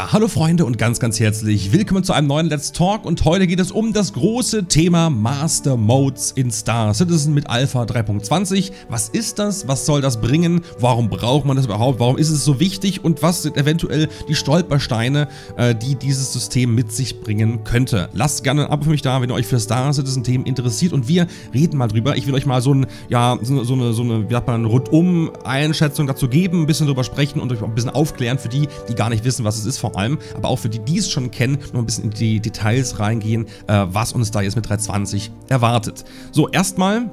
Ja, hallo Freunde und ganz, ganz herzlich willkommen zu einem neuen Let's Talk und heute geht es um das große Thema Master Modes in Star Citizen mit Alpha 3.20. Was ist das? Was soll das bringen? Warum braucht man das überhaupt? Warum ist es so wichtig? Und was sind eventuell die Stolpersteine, äh, die dieses System mit sich bringen könnte? Lasst gerne ein Abo für mich da, wenn ihr euch für Star Citizen Themen interessiert und wir reden mal drüber. Ich will euch mal so, ein, ja, so, so eine, so eine, wie sagt man, rundum Einschätzung dazu geben, ein bisschen drüber sprechen und euch ein bisschen aufklären für die, die gar nicht wissen, was es ist vor allem, aber auch für die, die es schon kennen, noch ein bisschen in die Details reingehen, äh, was uns da jetzt mit 320 erwartet. So, erstmal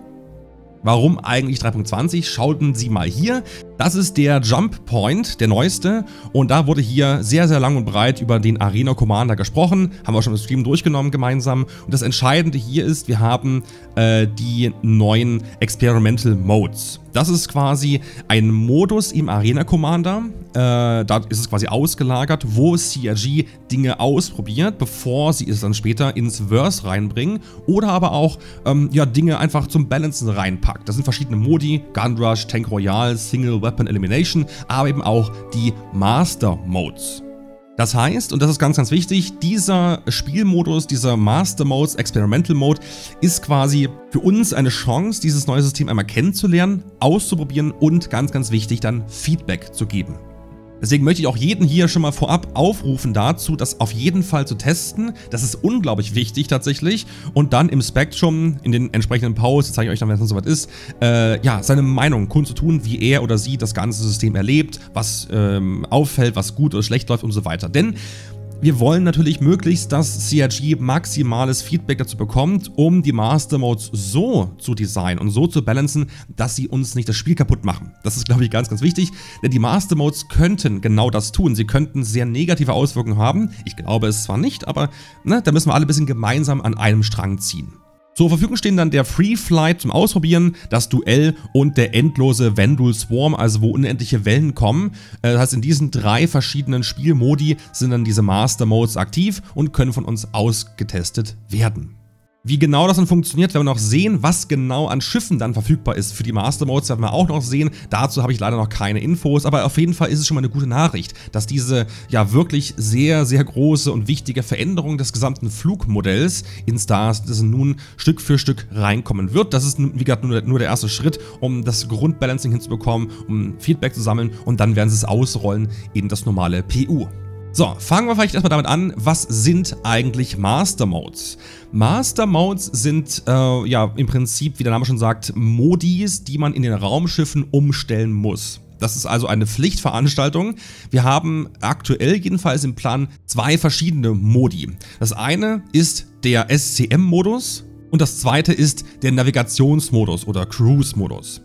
Warum eigentlich 3.20? Schauten Sie mal hier. Das ist der Jump Point, der neueste. Und da wurde hier sehr, sehr lang und breit über den Arena Commander gesprochen. Haben wir schon im Stream durchgenommen gemeinsam. Und das Entscheidende hier ist, wir haben äh, die neuen Experimental Modes. Das ist quasi ein Modus im Arena Commander. Äh, da ist es quasi ausgelagert, wo CRG Dinge ausprobiert, bevor sie es dann später ins Verse reinbringen. Oder aber auch ähm, ja, Dinge einfach zum Balancen reinpackt. Das sind verschiedene Modi, Gun Rush, Tank Royale, Single Weapon Elimination, aber eben auch die Master Modes. Das heißt, und das ist ganz, ganz wichtig, dieser Spielmodus, dieser Master Modes, Experimental Mode, ist quasi für uns eine Chance, dieses neue System einmal kennenzulernen, auszuprobieren und ganz, ganz wichtig, dann Feedback zu geben. Deswegen möchte ich auch jeden hier schon mal vorab aufrufen dazu, das auf jeden Fall zu testen. Das ist unglaublich wichtig tatsächlich. Und dann im Spektrum, in den entsprechenden Posts, zeige ich euch dann, wenn es soweit ist, äh, ja, seine Meinung kundzutun, wie er oder sie das ganze System erlebt, was ähm, auffällt, was gut oder schlecht läuft und so weiter. Denn wir wollen natürlich möglichst, dass CRG maximales Feedback dazu bekommt, um die Master Modes so zu designen und so zu balancen, dass sie uns nicht das Spiel kaputt machen. Das ist, glaube ich, ganz, ganz wichtig, denn die Master Modes könnten genau das tun. Sie könnten sehr negative Auswirkungen haben. Ich glaube es zwar nicht, aber ne, da müssen wir alle ein bisschen gemeinsam an einem Strang ziehen. Zur Verfügung stehen dann der Free Flight zum Ausprobieren, das Duell und der endlose Vendul Swarm, also wo unendliche Wellen kommen. Äh, das heißt, in diesen drei verschiedenen Spielmodi sind dann diese Master Modes aktiv und können von uns ausgetestet werden. Wie genau das dann funktioniert, werden wir noch sehen. Was genau an Schiffen dann verfügbar ist für die Master Modes, werden wir auch noch sehen. Dazu habe ich leider noch keine Infos, aber auf jeden Fall ist es schon mal eine gute Nachricht, dass diese ja wirklich sehr, sehr große und wichtige Veränderung des gesamten Flugmodells in Star Citizen nun Stück für Stück reinkommen wird. Das ist, wie gesagt, nur, nur der erste Schritt, um das Grundbalancing hinzubekommen, um Feedback zu sammeln und dann werden sie es ausrollen in das normale PU. So, fangen wir vielleicht erstmal damit an, was sind eigentlich Master Modes? Master Modes sind äh, ja im Prinzip, wie der Name schon sagt, Modis, die man in den Raumschiffen umstellen muss. Das ist also eine Pflichtveranstaltung. Wir haben aktuell jedenfalls im Plan zwei verschiedene Modi. Das eine ist der SCM-Modus und das zweite ist der Navigationsmodus oder Cruise-Modus.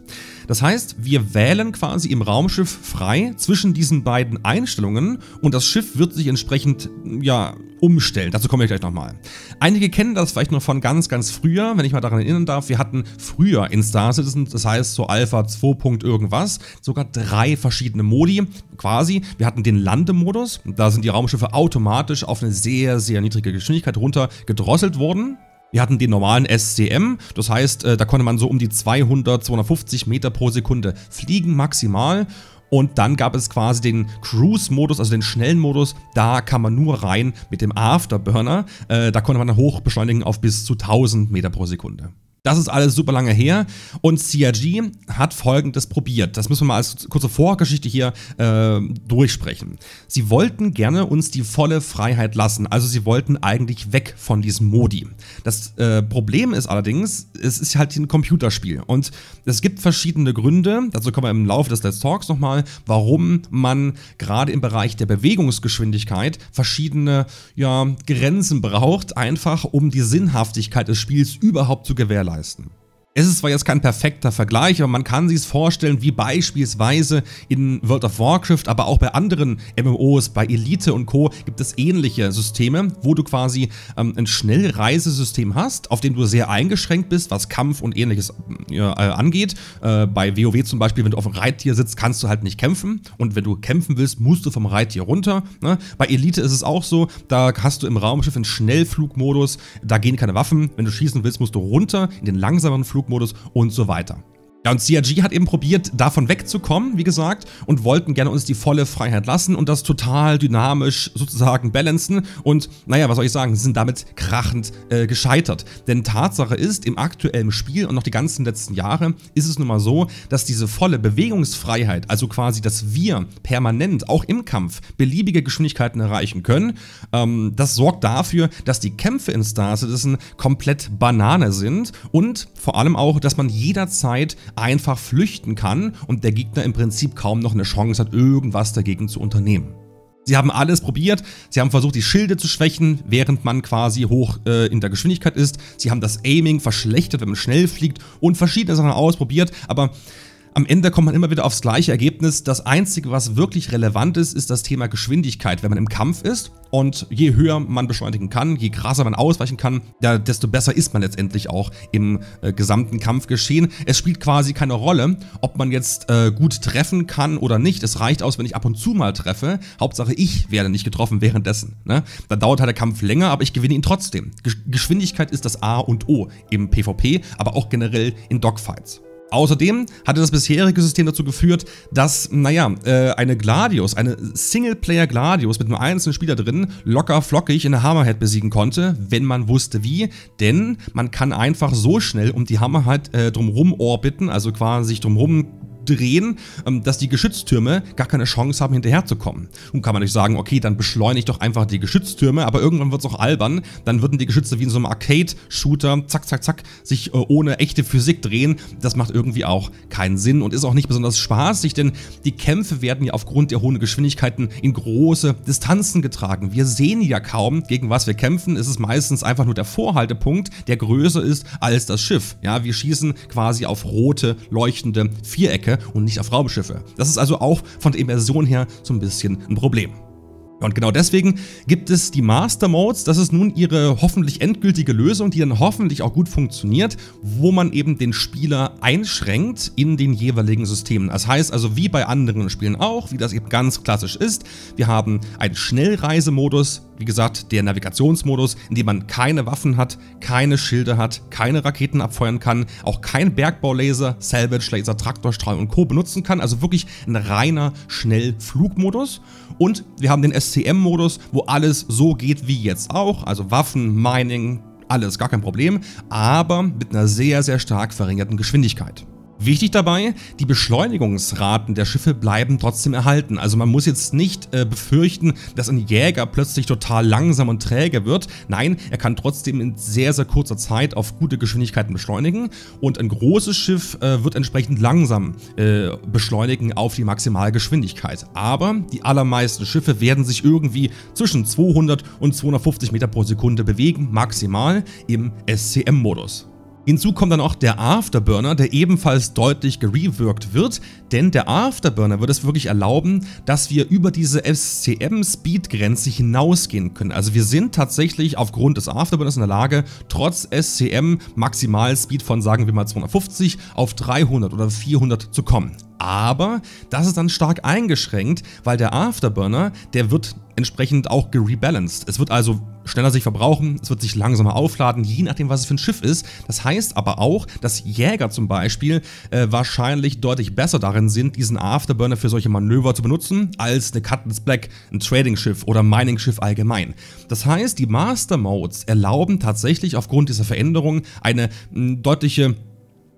Das heißt, wir wählen quasi im Raumschiff frei zwischen diesen beiden Einstellungen und das Schiff wird sich entsprechend, ja, umstellen. Dazu komme ich gleich nochmal. Einige kennen das vielleicht noch von ganz, ganz früher, wenn ich mal daran erinnern darf. Wir hatten früher in Star Citizen, das heißt so Alpha 2. irgendwas, sogar drei verschiedene Modi quasi. Wir hatten den Landemodus, da sind die Raumschiffe automatisch auf eine sehr, sehr niedrige Geschwindigkeit runter gedrosselt worden. Wir hatten den normalen SCM, das heißt, äh, da konnte man so um die 200, 250 Meter pro Sekunde fliegen maximal. Und dann gab es quasi den Cruise-Modus, also den schnellen Modus. Da kam man nur rein mit dem Afterburner. Äh, da konnte man hoch beschleunigen auf bis zu 1000 Meter pro Sekunde. Das ist alles super lange her und CRG hat folgendes probiert. Das müssen wir mal als kurze Vorgeschichte hier äh, durchsprechen. Sie wollten gerne uns die volle Freiheit lassen, also sie wollten eigentlich weg von diesem Modi. Das äh, Problem ist allerdings, es ist halt ein Computerspiel und es gibt verschiedene Gründe, dazu kommen wir im Laufe des Let's Talks nochmal, warum man gerade im Bereich der Bewegungsgeschwindigkeit verschiedene ja, Grenzen braucht, einfach um die Sinnhaftigkeit des Spiels überhaupt zu gewährleisten leisten. Es ist zwar jetzt kein perfekter Vergleich, aber man kann sich es vorstellen, wie beispielsweise in World of Warcraft, aber auch bei anderen MMOs, bei Elite und Co. gibt es ähnliche Systeme, wo du quasi ähm, ein Schnellreisesystem hast, auf dem du sehr eingeschränkt bist, was Kampf und ähnliches äh, angeht. Äh, bei WoW zum Beispiel, wenn du auf einem Reittier sitzt, kannst du halt nicht kämpfen und wenn du kämpfen willst, musst du vom Reittier runter. Ne? Bei Elite ist es auch so, da hast du im Raumschiff einen Schnellflugmodus, da gehen keine Waffen. Wenn du schießen willst, musst du runter in den langsameren Flug Flugmodus und so weiter. Ja, und CRG hat eben probiert, davon wegzukommen, wie gesagt, und wollten gerne uns die volle Freiheit lassen und das total dynamisch sozusagen balancen. Und naja, was soll ich sagen, sie sind damit krachend äh, gescheitert. Denn Tatsache ist, im aktuellen Spiel und noch die ganzen letzten Jahre ist es nun mal so, dass diese volle Bewegungsfreiheit, also quasi, dass wir permanent, auch im Kampf, beliebige Geschwindigkeiten erreichen können, ähm, das sorgt dafür, dass die Kämpfe in Star Citizen komplett Banane sind und vor allem auch, dass man jederzeit einfach flüchten kann und der Gegner im Prinzip kaum noch eine Chance hat, irgendwas dagegen zu unternehmen. Sie haben alles probiert, sie haben versucht, die Schilde zu schwächen, während man quasi hoch äh, in der Geschwindigkeit ist. Sie haben das Aiming verschlechtert, wenn man schnell fliegt und verschiedene Sachen ausprobiert, aber am Ende kommt man immer wieder aufs gleiche Ergebnis. Das Einzige, was wirklich relevant ist, ist das Thema Geschwindigkeit. Wenn man im Kampf ist und je höher man beschleunigen kann, je krasser man ausweichen kann, ja, desto besser ist man letztendlich auch im äh, gesamten Kampfgeschehen. Es spielt quasi keine Rolle, ob man jetzt äh, gut treffen kann oder nicht. Es reicht aus, wenn ich ab und zu mal treffe. Hauptsache, ich werde nicht getroffen währenddessen. Ne? Dann dauert halt der Kampf länger, aber ich gewinne ihn trotzdem. Geschwindigkeit ist das A und O im PvP, aber auch generell in Dogfights. Außerdem hatte das bisherige System dazu geführt, dass, naja, äh, eine Gladius, eine Singleplayer Gladius mit nur einzelnen Spieler drin, locker flockig in der Hammerhead besiegen konnte, wenn man wusste wie, denn man kann einfach so schnell um die Hammerhead äh, drumherum orbiten, also quasi sich drumherum drehen, ähm, dass die Geschütztürme gar keine Chance haben, hinterherzukommen. Nun kann man nicht sagen, okay, dann beschleunigt doch einfach die Geschütztürme, aber irgendwann wird es auch albern, dann würden die Geschütze wie in so einem Arcade-Shooter, zack, zack, zack, sich äh, ohne echte Physik drehen. Das macht irgendwie auch keinen Sinn und ist auch nicht besonders spaßig, denn die Kämpfe werden ja aufgrund der hohen Geschwindigkeiten in große Distanzen getragen. Wir sehen ja kaum, gegen was wir kämpfen. Es ist meistens einfach nur der Vorhaltepunkt, der größer ist als das Schiff. Ja, wir schießen quasi auf rote, leuchtende Vierecke und nicht auf Raumschiffe. Das ist also auch von der Immersion her so ein bisschen ein Problem. Und genau deswegen gibt es die Master Modes. Das ist nun ihre hoffentlich endgültige Lösung, die dann hoffentlich auch gut funktioniert, wo man eben den Spieler einschränkt in den jeweiligen Systemen. Das heißt also wie bei anderen Spielen auch, wie das eben ganz klassisch ist. Wir haben einen Schnellreisemodus, wie gesagt, der Navigationsmodus, in dem man keine Waffen hat, keine Schilde hat, keine Raketen abfeuern kann, auch kein Bergbaulaser, Salvage Laser, Traktorstrahl und Co. benutzen kann. Also wirklich ein reiner Schnellflugmodus. Und wir haben den SCM-Modus, wo alles so geht wie jetzt auch, also Waffen, Mining, alles, gar kein Problem, aber mit einer sehr, sehr stark verringerten Geschwindigkeit. Wichtig dabei, die Beschleunigungsraten der Schiffe bleiben trotzdem erhalten. Also man muss jetzt nicht äh, befürchten, dass ein Jäger plötzlich total langsam und träge wird. Nein, er kann trotzdem in sehr, sehr kurzer Zeit auf gute Geschwindigkeiten beschleunigen und ein großes Schiff äh, wird entsprechend langsam äh, beschleunigen auf die Maximalgeschwindigkeit. Aber die allermeisten Schiffe werden sich irgendwie zwischen 200 und 250 Meter pro Sekunde bewegen, maximal im SCM-Modus. Hinzu kommt dann auch der Afterburner, der ebenfalls deutlich gereworked wird, denn der Afterburner wird es wirklich erlauben, dass wir über diese SCM-Speed-Grenze hinausgehen können. Also wir sind tatsächlich aufgrund des Afterburners in der Lage, trotz SCM Maximalspeed von sagen wir mal 250 auf 300 oder 400 zu kommen. Aber das ist dann stark eingeschränkt, weil der Afterburner, der wird entsprechend auch gerebalanced. Es wird also schneller sich verbrauchen, es wird sich langsamer aufladen, je nachdem, was es für ein Schiff ist. Das heißt aber auch, dass Jäger zum Beispiel äh, wahrscheinlich deutlich besser darin sind, diesen Afterburner für solche Manöver zu benutzen, als eine Cut Black, ein Trading-Schiff oder Mining-Schiff allgemein. Das heißt, die Master Modes erlauben tatsächlich aufgrund dieser Veränderung eine deutliche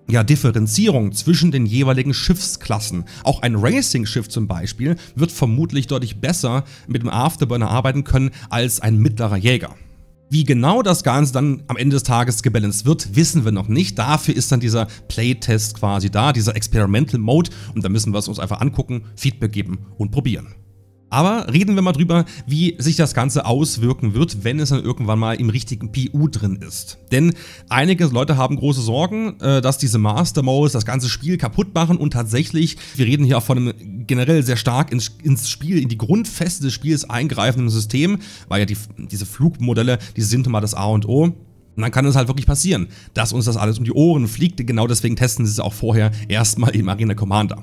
ja, Differenzierung zwischen den jeweiligen Schiffsklassen. Auch ein Racing-Schiff zum Beispiel wird vermutlich deutlich besser mit dem Afterburner arbeiten können als ein mittlerer Jäger. Wie genau das Ganze dann am Ende des Tages gebalanced wird, wissen wir noch nicht. Dafür ist dann dieser Playtest quasi da, dieser Experimental Mode und da müssen wir es uns einfach angucken, Feedback geben und probieren. Aber reden wir mal drüber, wie sich das Ganze auswirken wird, wenn es dann irgendwann mal im richtigen PU drin ist. Denn einige Leute haben große Sorgen, äh, dass diese Master Modes das ganze Spiel kaputt machen und tatsächlich, wir reden hier auch von einem generell sehr stark ins, Spiel, in die Grundfeste des Spiels eingreifenden System, weil ja die, diese Flugmodelle, die sind immer das A und O. Und dann kann es halt wirklich passieren, dass uns das alles um die Ohren fliegt. Genau deswegen testen sie es auch vorher erstmal im Arena Commander.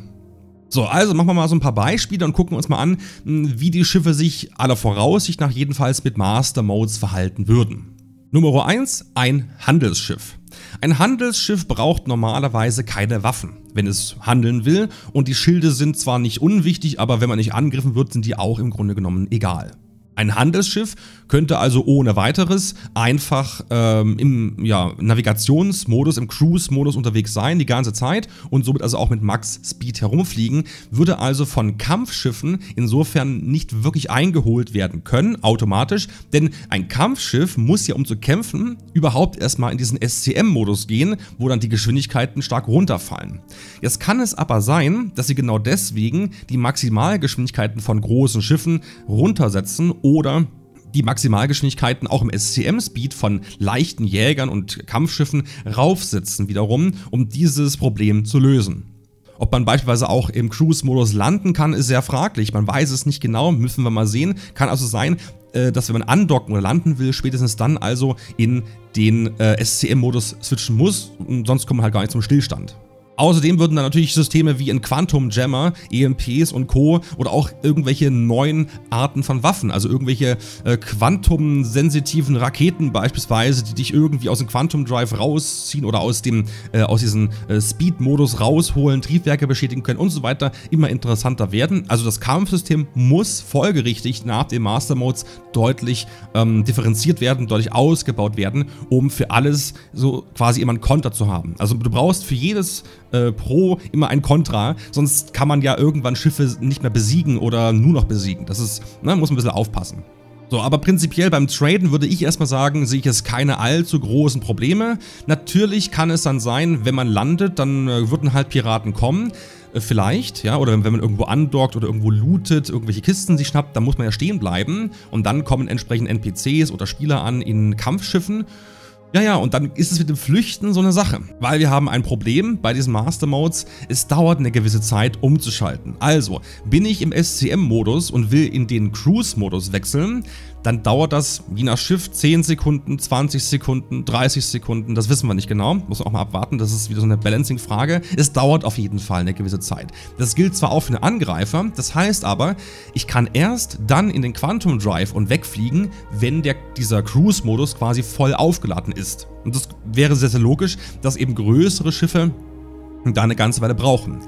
So, also machen wir mal so ein paar Beispiele und gucken uns mal an, hm, wie die Schiffe sich aller Voraussicht nach jedenfalls mit Master Modes verhalten würden. Nummer 1, ein Handelsschiff. Ein Handelsschiff braucht normalerweise keine Waffen, wenn es handeln will und die Schilde sind zwar nicht unwichtig, aber wenn man nicht angegriffen wird, sind die auch im Grunde genommen egal. Ein Handelsschiff könnte also ohne weiteres einfach ähm, im ja, Navigationsmodus, im Cruise-Modus unterwegs sein die ganze Zeit und somit also auch mit Max Speed herumfliegen, würde also von Kampfschiffen insofern nicht wirklich eingeholt werden können, automatisch, denn ein Kampfschiff muss ja um zu kämpfen überhaupt erstmal in diesen SCM-Modus gehen, wo dann die Geschwindigkeiten stark runterfallen. Jetzt kann es aber sein, dass sie genau deswegen die Maximalgeschwindigkeiten von großen Schiffen runtersetzen oder die Maximalgeschwindigkeiten auch im SCM-Speed von leichten Jägern und Kampfschiffen raufsetzen wiederum, um dieses Problem zu lösen. Ob man beispielsweise auch im Cruise-Modus landen kann, ist sehr fraglich. Man weiß es nicht genau, müssen wir mal sehen. Kann also sein, äh, dass wenn man andocken oder landen will, spätestens dann also in den äh, SCM-Modus switchen muss sonst kommt man halt gar nicht zum Stillstand. Außerdem würden dann natürlich Systeme wie ein Quantum Jammer, EMPs und Co. oder auch irgendwelche neuen Arten von Waffen, also irgendwelche äh, quantum-sensitiven Raketen beispielsweise, die dich irgendwie aus dem Quantum Drive rausziehen oder aus dem äh, aus diesem äh, Speed-Modus rausholen, Triebwerke beschädigen können und so weiter, immer interessanter werden. Also das Kampfsystem muss folgerichtig nach den Master Modes deutlich ähm, differenziert werden, deutlich ausgebaut werden, um für alles so quasi immer einen Konter zu haben. Also du brauchst für jedes äh, Pro immer ein Contra, sonst kann man ja irgendwann Schiffe nicht mehr besiegen oder nur noch besiegen. Das ist, ne, muss ein bisschen aufpassen. So, aber prinzipiell beim Traden würde ich erstmal sagen, sehe ich jetzt keine allzu großen Probleme. Natürlich kann es dann sein, wenn man landet, dann äh, würden halt Piraten kommen. Äh, vielleicht, ja, oder wenn man irgendwo andockt oder irgendwo lootet, irgendwelche Kisten sich schnappt, dann muss man ja stehen bleiben. Und dann kommen entsprechend NPCs oder Spieler an in Kampfschiffen. Ja, ja, und dann ist es mit dem Flüchten so eine Sache, weil wir haben ein Problem bei diesen Master Modes, es dauert eine gewisse Zeit umzuschalten. Also, bin ich im SCM-Modus und will in den Cruise-Modus wechseln, dann dauert das je nach Schiff 10 Sekunden, 20 Sekunden, 30 Sekunden, das wissen wir nicht genau, muss man auch mal abwarten, das ist wieder so eine Balancing-Frage. Es dauert auf jeden Fall eine gewisse Zeit. Das gilt zwar auch für einen Angreifer, das heißt aber, ich kann erst dann in den Quantum Drive und wegfliegen, wenn der, dieser Cruise-Modus quasi voll aufgeladen ist. Und das wäre sehr, sehr logisch, dass eben größere Schiffe da eine ganze Weile brauchen.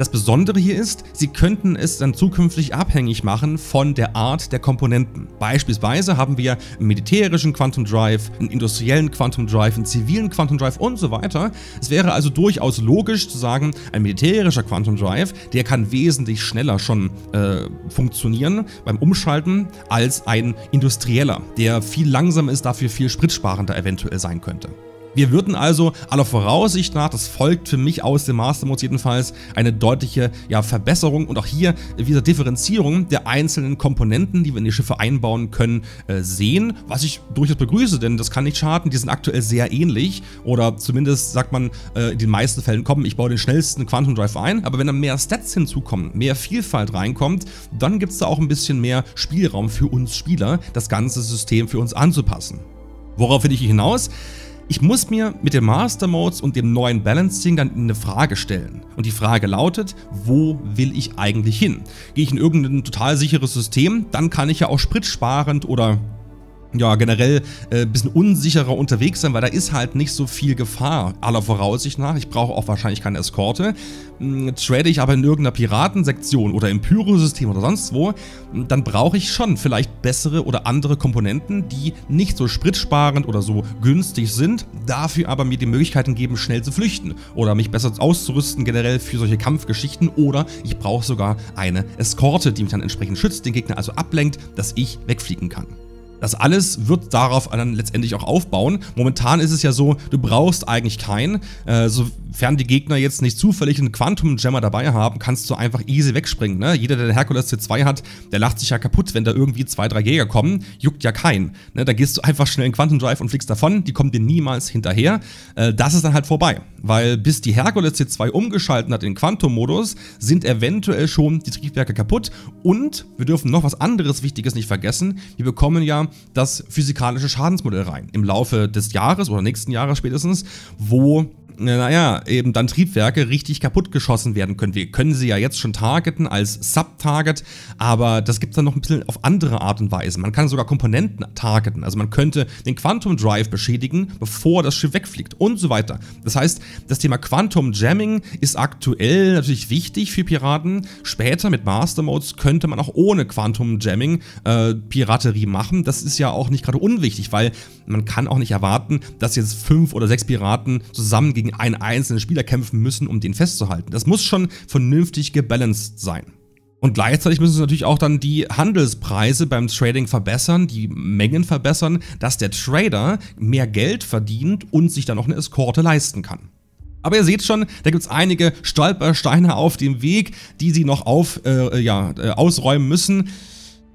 Das Besondere hier ist, sie könnten es dann zukünftig abhängig machen von der Art der Komponenten. Beispielsweise haben wir einen militärischen Quantum Drive, einen industriellen Quantum Drive, einen zivilen Quantum Drive und so weiter. Es wäre also durchaus logisch zu sagen, ein militärischer Quantum Drive, der kann wesentlich schneller schon äh, funktionieren beim Umschalten als ein industrieller, der viel langsamer ist, dafür viel spritsparender eventuell sein könnte. Wir würden also aller Voraussicht nach, das folgt für mich aus dem Master Mode jedenfalls, eine deutliche ja, Verbesserung und auch hier wieder Differenzierung der einzelnen Komponenten, die wir in die Schiffe einbauen können, äh, sehen, was ich durchaus begrüße, denn das kann nicht schaden, die sind aktuell sehr ähnlich oder zumindest sagt man äh, in den meisten Fällen, komm, ich baue den schnellsten Quantum Drive ein, aber wenn dann mehr Stats hinzukommen, mehr Vielfalt reinkommt, dann gibt es da auch ein bisschen mehr Spielraum für uns Spieler, das ganze System für uns anzupassen. Worauf will ich hinaus? Ich muss mir mit den Master Modes und dem neuen Balancing dann eine Frage stellen. Und die Frage lautet, wo will ich eigentlich hin? Gehe ich in irgendein total sicheres System, dann kann ich ja auch spritsparend oder ja, generell äh, bisschen unsicherer unterwegs sein, weil da ist halt nicht so viel Gefahr, aller Voraussicht nach. Ich brauche auch wahrscheinlich keine Eskorte. Hm, trade ich aber in irgendeiner Piratensektion oder im Pyro-System oder sonst wo, dann brauche ich schon vielleicht bessere oder andere Komponenten, die nicht so spritsparend oder so günstig sind, dafür aber mir die Möglichkeiten geben, schnell zu flüchten oder mich besser auszurüsten generell für solche Kampfgeschichten oder ich brauche sogar eine Eskorte, die mich dann entsprechend schützt, den Gegner also ablenkt, dass ich wegfliegen kann. Das alles wird darauf dann letztendlich auch aufbauen. Momentan ist es ja so, du brauchst eigentlich keinen. Äh, sofern die Gegner jetzt nicht zufällig einen Quantum Jammer dabei haben, kannst du einfach easy wegspringen. Ne? Jeder, der den Hercules C2 hat, der lacht sich ja kaputt, wenn da irgendwie zwei, drei Jäger kommen. Juckt ja keinen. Ne? Da gehst du einfach schnell in Quantum Drive und fliegst davon. Die kommen dir niemals hinterher. Äh, das ist dann halt vorbei. Weil bis die Hercules C2 umgeschalten hat in Quantum-Modus, sind eventuell schon die Triebwerke kaputt. Und wir dürfen noch was anderes Wichtiges nicht vergessen. Wir bekommen ja das physikalische Schadensmodell rein im Laufe des Jahres oder nächsten Jahres spätestens, wo naja, eben dann Triebwerke richtig kaputt geschossen werden können. Wir können sie ja jetzt schon targeten als Sub-Target, aber das gibt es dann noch ein bisschen auf andere Art und Weise. Man kann sogar Komponenten targeten, also man könnte den Quantum Drive beschädigen, bevor das Schiff wegfliegt und so weiter. Das heißt, das Thema Quantum Jamming ist aktuell natürlich wichtig für Piraten. Später mit Master Modes könnte man auch ohne Quantum Jamming äh, Piraterie machen. Das ist ja auch nicht gerade unwichtig, weil man kann auch nicht erwarten, dass jetzt fünf oder sechs Piraten zusammen gegen einen einzelnen Spieler kämpfen müssen, um den festzuhalten. Das muss schon vernünftig gebalanced sein. Und gleichzeitig müssen sie natürlich auch dann die Handelspreise beim Trading verbessern, die Mengen verbessern, dass der Trader mehr Geld verdient und sich dann noch eine Eskorte leisten kann. Aber ihr seht schon, da gibt es einige Stolpersteine auf dem Weg, die sie noch auf, äh, ja, äh, ausräumen müssen.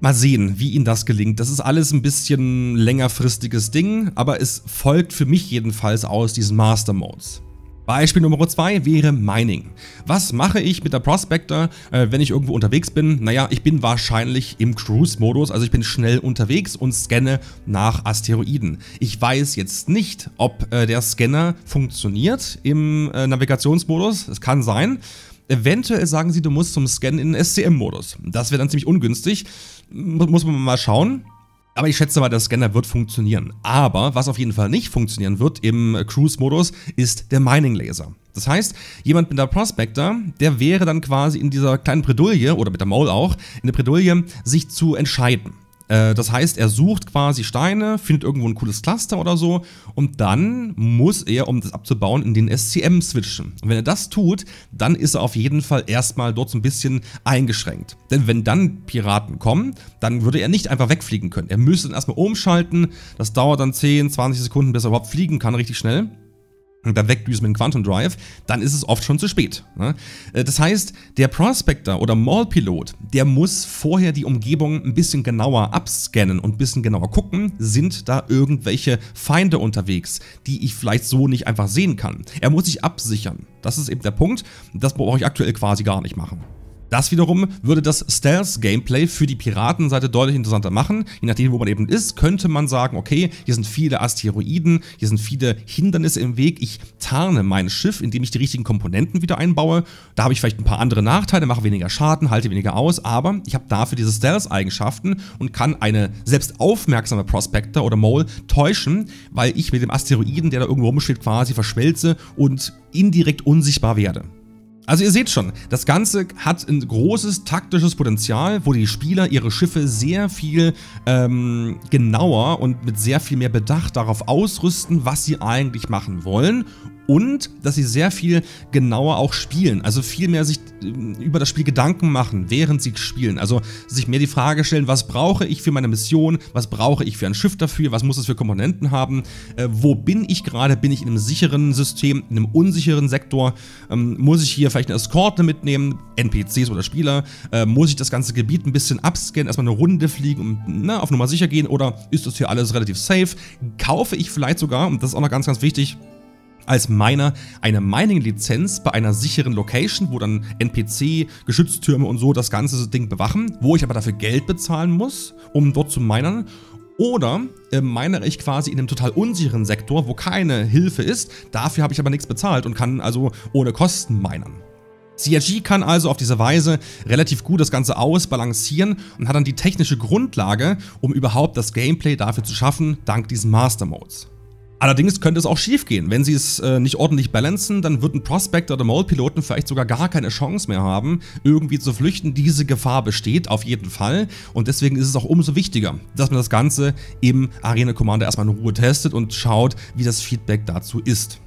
Mal sehen, wie ihnen das gelingt. Das ist alles ein bisschen längerfristiges Ding, aber es folgt für mich jedenfalls aus diesen Master Modes. Beispiel Nummer 2 wäre Mining. Was mache ich mit der Prospector, äh, wenn ich irgendwo unterwegs bin? Naja, ich bin wahrscheinlich im Cruise-Modus, also ich bin schnell unterwegs und scanne nach Asteroiden. Ich weiß jetzt nicht, ob äh, der Scanner funktioniert im äh, Navigationsmodus. Es kann sein. Eventuell sagen sie, du musst zum Scannen in den SCM-Modus. Das wäre dann ziemlich ungünstig. Muss man mal schauen. Aber ich schätze mal, der Scanner wird funktionieren. Aber was auf jeden Fall nicht funktionieren wird im Cruise-Modus, ist der Mining-Laser. Das heißt, jemand mit der Prospector, der wäre dann quasi in dieser kleinen Bredouille, oder mit der Maul auch, in der Bredouille, sich zu entscheiden. Äh, das heißt, er sucht quasi Steine, findet irgendwo ein cooles Cluster oder so und dann muss er, um das abzubauen, in den SCM switchen. Und wenn er das tut, dann ist er auf jeden Fall erstmal dort so ein bisschen eingeschränkt. Denn wenn dann Piraten kommen, dann würde er nicht einfach wegfliegen können. Er müsste dann erstmal umschalten, das dauert dann 10, 20 Sekunden, bis er überhaupt fliegen kann, richtig schnell dann wegdüsen mit dem Quantum Drive, dann ist es oft schon zu spät. Ne? Äh, das heißt, der Prospector oder Mall-Pilot, der muss vorher die Umgebung ein bisschen genauer abscannen und ein bisschen genauer gucken, sind da irgendwelche Feinde unterwegs, die ich vielleicht so nicht einfach sehen kann. Er muss sich absichern. Das ist eben der Punkt, das brauche ich aktuell quasi gar nicht machen. Das wiederum würde das Stealth-Gameplay für die Piratenseite deutlich interessanter machen. Je nachdem, wo man eben ist, könnte man sagen, okay, hier sind viele Asteroiden, hier sind viele Hindernisse im Weg. Ich tarne mein Schiff, indem ich die richtigen Komponenten wieder einbaue. Da habe ich vielleicht ein paar andere Nachteile, mache weniger Schaden, halte weniger aus, aber ich habe dafür diese Stealth-Eigenschaften und kann eine selbst aufmerksame Prospector oder Mole täuschen, weil ich mit dem Asteroiden, der da irgendwo rumsteht, quasi verschmelze und indirekt unsichtbar werde. Also ihr seht schon, das Ganze hat ein großes taktisches Potenzial, wo die Spieler ihre Schiffe sehr viel ähm, genauer und mit sehr viel mehr Bedacht darauf ausrüsten, was sie eigentlich machen wollen und dass sie sehr viel genauer auch spielen, also viel mehr sich äh, über das Spiel Gedanken machen, während sie spielen. Also sich mehr die Frage stellen, was brauche ich für meine Mission, was brauche ich für ein Schiff dafür, was muss es für Komponenten haben, äh, wo bin ich gerade, bin ich in einem sicheren System, in einem unsicheren Sektor, ähm, muss ich hier vielleicht eine Eskorte mitnehmen, NPCs oder Spieler, äh, muss ich das ganze Gebiet ein bisschen abscannen, erstmal eine Runde fliegen und na, auf Nummer sicher gehen? Oder ist das hier alles relativ safe, kaufe ich vielleicht sogar, und das ist auch noch ganz, ganz wichtig, als Miner eine Mining-Lizenz bei einer sicheren Location, wo dann NPC, Geschütztürme und so das ganze Ding bewachen, wo ich aber dafür Geld bezahlen muss, um dort zu minern. Oder äh, minere ich quasi in einem total unsicheren Sektor, wo keine Hilfe ist, dafür habe ich aber nichts bezahlt und kann also ohne Kosten minern. CRG kann also auf diese Weise relativ gut das Ganze ausbalancieren und hat dann die technische Grundlage, um überhaupt das Gameplay dafür zu schaffen, dank diesen Master Modes. Allerdings könnte es auch schief gehen. Wenn sie es äh, nicht ordentlich balancen, dann würden Prospector oder Mole-Piloten vielleicht sogar gar keine Chance mehr haben, irgendwie zu flüchten. Diese Gefahr besteht auf jeden Fall und deswegen ist es auch umso wichtiger, dass man das Ganze im Arena Commander erstmal in Ruhe testet und schaut, wie das Feedback dazu ist.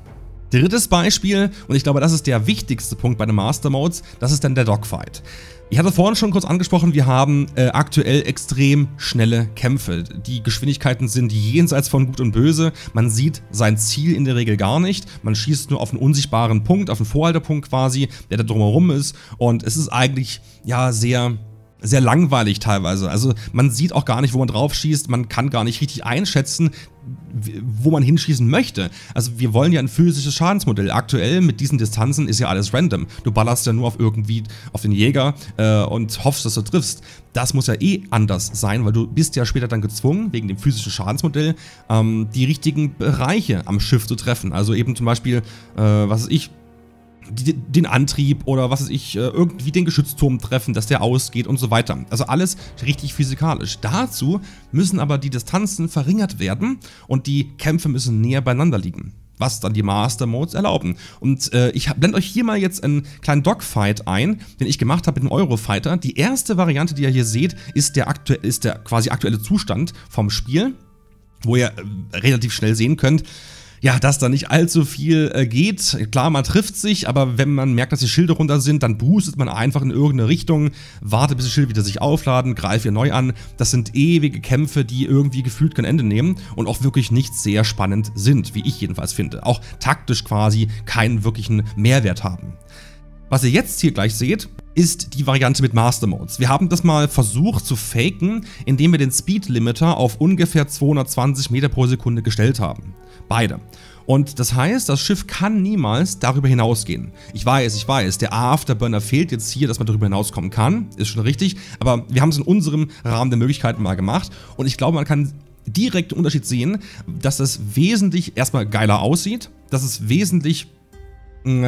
Drittes Beispiel, und ich glaube, das ist der wichtigste Punkt bei den Master Modes, das ist dann der Dogfight. Ich hatte vorhin schon kurz angesprochen, wir haben äh, aktuell extrem schnelle Kämpfe. Die Geschwindigkeiten sind jenseits von Gut und Böse. Man sieht sein Ziel in der Regel gar nicht. Man schießt nur auf einen unsichtbaren Punkt, auf einen Vorhalterpunkt quasi, der da drumherum ist. Und es ist eigentlich, ja, sehr sehr langweilig teilweise. Also man sieht auch gar nicht, wo man drauf schießt, man kann gar nicht richtig einschätzen, wo man hinschießen möchte. Also wir wollen ja ein physisches Schadensmodell. Aktuell mit diesen Distanzen ist ja alles random. Du ballerst ja nur auf irgendwie auf den Jäger äh, und hoffst, dass du triffst. Das muss ja eh anders sein, weil du bist ja später dann gezwungen, wegen dem physischen Schadensmodell, ähm, die richtigen Bereiche am Schiff zu treffen. Also eben zum Beispiel, äh, was weiß ich, den Antrieb oder was weiß ich, äh, irgendwie den Geschützturm treffen, dass der ausgeht und so weiter. Also alles richtig physikalisch. Dazu müssen aber die Distanzen verringert werden und die Kämpfe müssen näher beieinander liegen was dann die Master Modes erlauben. Und äh, ich blende euch hier mal jetzt einen kleinen Dogfight ein, den ich gemacht habe mit dem Eurofighter. Die erste Variante, die ihr hier seht, ist der, ist der quasi aktuelle Zustand vom Spiel, wo ihr äh, relativ schnell sehen könnt, ja, dass da nicht allzu viel äh, geht. Klar, man trifft sich, aber wenn man merkt, dass die Schilde runter sind, dann boostet man einfach in irgendeine Richtung, wartet, bis die Schilde wieder sich aufladen, greift wieder neu an. Das sind ewige Kämpfe, die irgendwie gefühlt kein Ende nehmen und auch wirklich nicht sehr spannend sind, wie ich jedenfalls finde. Auch taktisch quasi keinen wirklichen Mehrwert haben. Was ihr jetzt hier gleich seht, ist die Variante mit Master Modes. Wir haben das mal versucht zu faken, indem wir den Speed Limiter auf ungefähr 220 Meter pro Sekunde gestellt haben. Beide. Und das heißt, das Schiff kann niemals darüber hinausgehen. Ich weiß, ich weiß, der Afterburner fehlt jetzt hier, dass man darüber hinauskommen kann, ist schon richtig, aber wir haben es in unserem Rahmen der Möglichkeiten mal gemacht und ich glaube, man kann direkt den Unterschied sehen, dass es wesentlich erstmal geiler aussieht, dass es wesentlich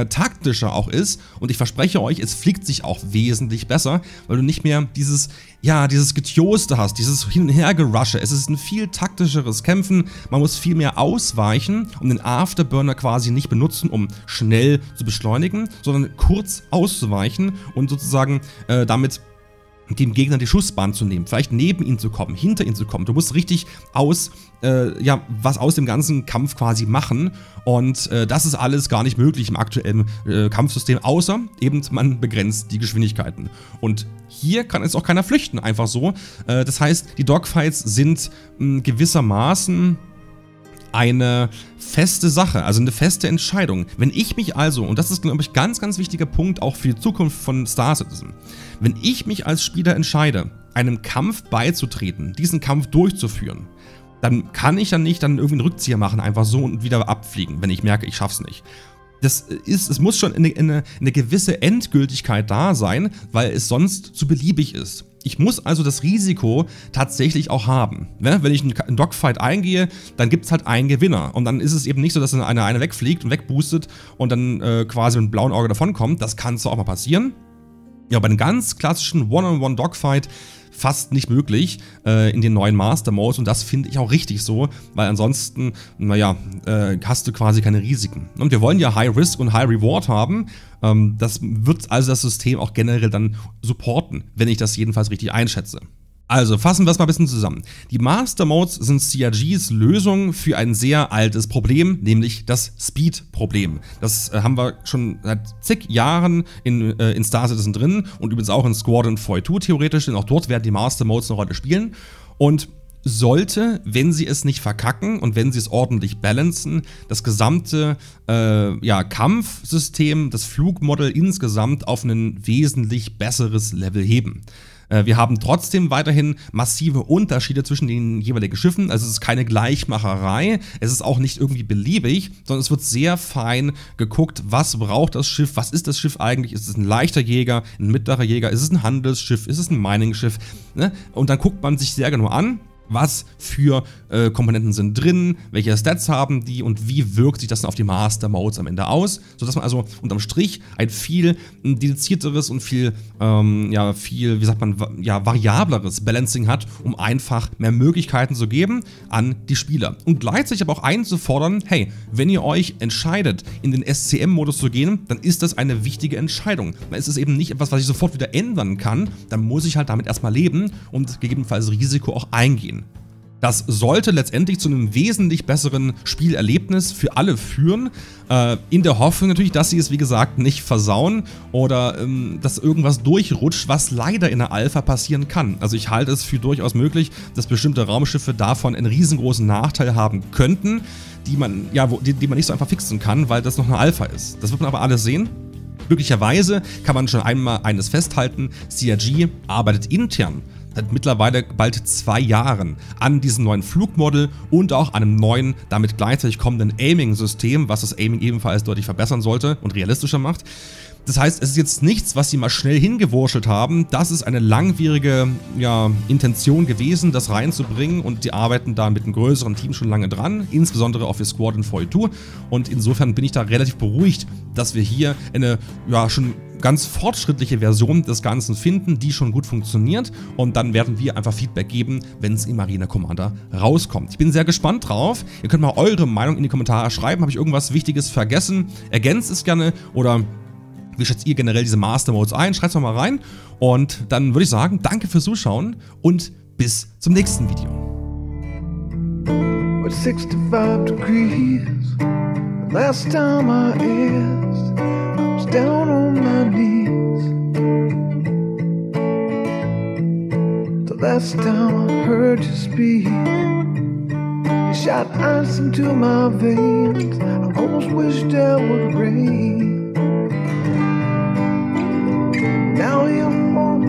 taktischer auch ist und ich verspreche euch, es fliegt sich auch wesentlich besser, weil du nicht mehr dieses, ja, dieses Getjoste hast, dieses Hin- und Hergerusche. Es ist ein viel taktischeres Kämpfen, man muss viel mehr ausweichen und den Afterburner quasi nicht benutzen, um schnell zu beschleunigen, sondern kurz auszuweichen und sozusagen äh, damit dem Gegner die Schussbahn zu nehmen, vielleicht neben ihn zu kommen, hinter ihn zu kommen. Du musst richtig aus, äh, ja, was aus dem ganzen Kampf quasi machen und äh, das ist alles gar nicht möglich im aktuellen äh, Kampfsystem, außer eben man begrenzt die Geschwindigkeiten. Und hier kann jetzt auch keiner flüchten, einfach so. Äh, das heißt, die Dogfights sind mh, gewissermaßen eine feste Sache, also eine feste Entscheidung. Wenn ich mich also, und das ist glaube ich ganz, ganz wichtiger Punkt auch für die Zukunft von Star Citizen, wenn ich mich als Spieler entscheide, einem Kampf beizutreten, diesen Kampf durchzuführen, dann kann ich ja nicht dann irgendwie einen Rückzieher machen, einfach so und wieder abfliegen, wenn ich merke, ich schaff's nicht. Das ist, es muss schon eine, eine, eine gewisse Endgültigkeit da sein, weil es sonst zu beliebig ist. Ich muss also das Risiko tatsächlich auch haben. Ne? Wenn ich einen Dogfight eingehe, dann gibt es halt einen Gewinner. Und dann ist es eben nicht so, dass einer eine wegfliegt und wegboostet und dann äh, quasi mit einem blauen Auge davonkommt. Das kann zwar auch mal passieren. Ja, bei einem ganz klassischen One-on-One-Dogfight fast nicht möglich äh, in den neuen Master Modes und das finde ich auch richtig so, weil ansonsten, naja, äh, hast du quasi keine Risiken. Und wir wollen ja High Risk und High Reward haben. Ähm, das wird also das System auch generell dann supporten, wenn ich das jedenfalls richtig einschätze. Also fassen wir es mal ein bisschen zusammen. Die Master Modes sind CRGs Lösung für ein sehr altes Problem, nämlich das Speed-Problem. Das äh, haben wir schon seit zig Jahren in, äh, in Star Citizen drin und übrigens auch in Squadron 42 theoretisch, denn auch dort werden die Master Modes eine Rolle spielen. Und sollte, wenn sie es nicht verkacken und wenn sie es ordentlich balancen, das gesamte äh, ja, Kampfsystem, das Flugmodell insgesamt auf ein wesentlich besseres Level heben. Äh, wir haben trotzdem weiterhin massive Unterschiede zwischen den jeweiligen Schiffen. Also es ist keine Gleichmacherei. Es ist auch nicht irgendwie beliebig, sondern es wird sehr fein geguckt, was braucht das Schiff, was ist das Schiff eigentlich? Ist es ein leichter Jäger, ein mittlerer Jäger, ist es ein Handelsschiff, ist es ein Mining-Schiff? Ne? Und dann guckt man sich sehr genau an, was für äh, Komponenten sind drin, welche Stats haben die und wie wirkt sich das dann auf die Master Modes am Ende aus, sodass man also unterm Strich ein viel dedizierteres und viel, ähm, ja, viel, wie sagt man, ja, variableres Balancing hat, um einfach mehr Möglichkeiten zu geben an die Spieler. Und gleichzeitig aber auch einzufordern, hey, wenn ihr euch entscheidet, in den SCM-Modus zu gehen, dann ist das eine wichtige Entscheidung. Dann ist es eben nicht etwas, was ich sofort wieder ändern kann, dann muss ich halt damit erstmal leben und gegebenenfalls Risiko auch eingehen. Das sollte letztendlich zu einem wesentlich besseren Spielerlebnis für alle führen, äh, in der Hoffnung natürlich, dass sie es wie gesagt nicht versauen oder ähm, dass irgendwas durchrutscht, was leider in der Alpha passieren kann. Also ich halte es für durchaus möglich, dass bestimmte Raumschiffe davon einen riesengroßen Nachteil haben könnten, die man, ja, wo, die, die man nicht so einfach fixen kann, weil das noch eine Alpha ist. Das wird man aber alles sehen. Möglicherweise kann man schon einmal eines festhalten, CRG arbeitet intern seit mittlerweile bald zwei Jahren an diesem neuen Flugmodell und auch einem neuen, damit gleichzeitig kommenden Aiming-System, was das Aiming ebenfalls deutlich verbessern sollte und realistischer macht. Das heißt, es ist jetzt nichts, was sie mal schnell hingewurschtelt haben. Das ist eine langwierige ja, Intention gewesen, das reinzubringen und die arbeiten da mit einem größeren Team schon lange dran, insbesondere auf ihr Squadron 42 und insofern bin ich da relativ beruhigt, dass wir hier eine ja schon ganz fortschrittliche Version des Ganzen finden, die schon gut funktioniert und dann werden wir einfach Feedback geben, wenn es im Marina Commander rauskommt. Ich bin sehr gespannt drauf. Ihr könnt mal eure Meinung in die Kommentare schreiben. Habe ich irgendwas Wichtiges vergessen? Ergänzt es gerne oder wie schätzt ihr generell diese Master Modes ein? Schreibt es mal rein. Und dann würde ich sagen, danke fürs Zuschauen und bis zum nächsten Video. 65 degrees Last time I asked I was down on my knees The last time I heard you speak You shot ice into my veins I almost wished I would rain